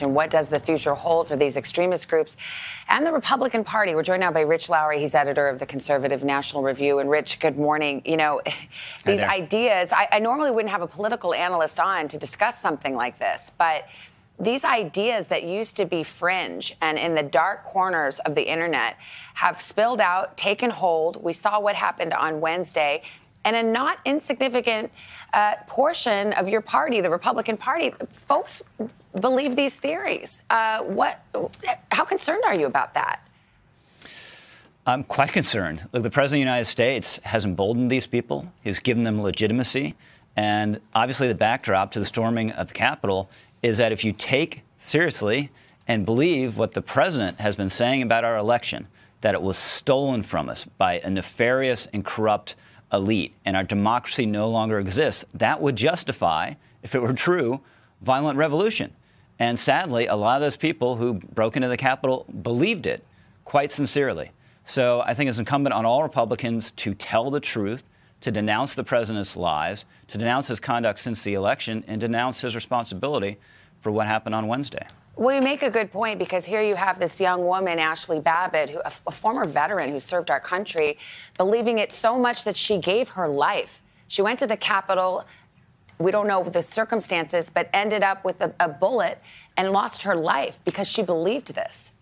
And what does the future hold for these extremist groups and the Republican Party? We're joined now by Rich Lowry. He's editor of the Conservative National Review. And Rich, good morning. You know, these ideas, I, I normally wouldn't have a political analyst on to discuss something like this, but these ideas that used to be fringe and in the dark corners of the internet have spilled out, taken hold. We saw what happened on Wednesday and a not insignificant uh, portion of your party, the Republican Party, folks believe these theories. Uh, what? How concerned are you about that? I'm quite concerned. Look, the President of the United States has emboldened these people. He's given them legitimacy. And obviously, the backdrop to the storming of the Capitol is that if you take seriously and believe what the President has been saying about our election, that it was stolen from us by a nefarious and corrupt elite and our democracy no longer exists, that would justify, if it were true, violent revolution. And sadly, a lot of those people who broke into the Capitol believed it quite sincerely. So I think it's incumbent on all Republicans to tell the truth, to denounce the president's lies, to denounce his conduct since the election, and denounce his responsibility for what happened on Wednesday. Well, you make a good point because here you have this young woman, Ashli Babbitt, who, a, a former veteran who served our country, believing it so much that she gave her life. She went to the Capitol. We don't know the circumstances, but ended up with a, a bullet and lost her life because she believed this.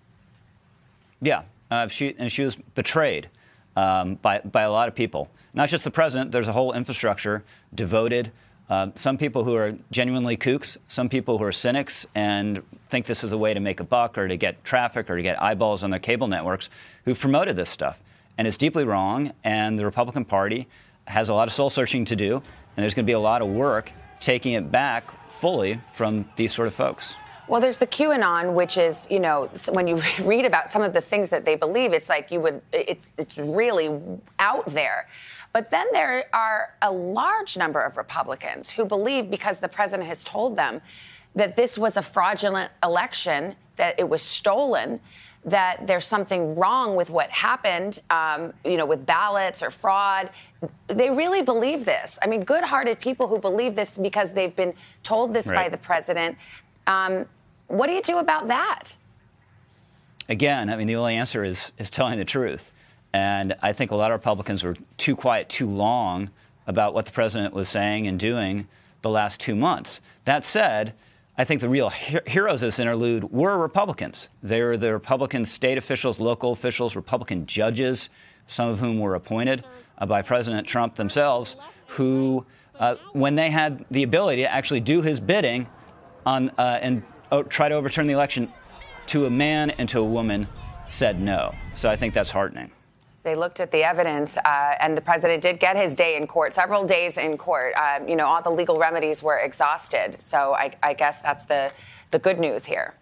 Yeah, uh, she and she was betrayed um, by by a lot of people. Not just the president. There's a whole infrastructure devoted uh, some people who are genuinely kooks, some people who are cynics and think this is a way to make a buck or to get traffic or to get eyeballs on their cable networks who've promoted this stuff. And it's deeply wrong, and the Republican Party has a lot of soul searching to do, and there's going to be a lot of work taking it back fully from these sort of folks. Well, there's the QAnon, which is, you know, when you read about some of the things that they believe, it's like you would, it's, it's really out there. But then there are a large number of Republicans who believe, because the president has told them that this was a fraudulent election, that it was stolen, that there's something wrong with what happened, um, you know, with ballots or fraud. They really believe this. I mean, good-hearted people who believe this because they've been told this right. by the president. Um, what do you do about that? Again, I mean, the only answer is is telling the truth. And I think a lot of Republicans were too quiet too long about what the president was saying and doing the last two months. That said, I think the real heroes of this interlude were Republicans. They were the Republican state officials, local officials, Republican judges, some of whom were appointed uh, by President Trump themselves, who, uh, when they had the ability to actually do his bidding on, uh, and try to overturn the election to a man and to a woman, said no. So I think that's heartening. They looked at the evidence, uh, and the president did get his day in court, several days in court. Uh, you know, all the legal remedies were exhausted. So I, I guess that's the, the good news here.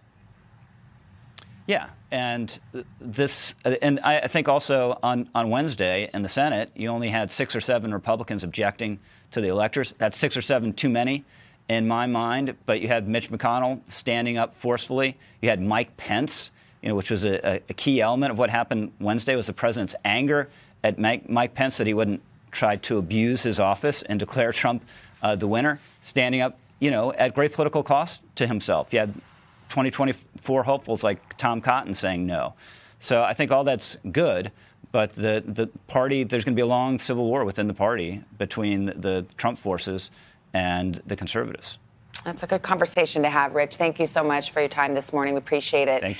Yeah, and this, and I think also on, on Wednesday in the Senate, you only had six or seven Republicans objecting to the electors. That's six or seven too many in my mind, but you had Mitch McConnell standing up forcefully. You had Mike Pence you know, which was a, a, key element of what happened Wednesday, was the president's anger at Mike, Mike Pence that he wouldn't try to abuse his office and declare Trump uh, the winner, standing up, you know, at great political cost to himself. You had 2024 hopefuls like Tom Cotton saying no. So I think all that's good, but the, the party, there's going to be a long civil war within the party between the Trump forces and the conservatives. That's a good conversation to have, Rich. Thank you so much for your time this morning. We appreciate it. Thank you.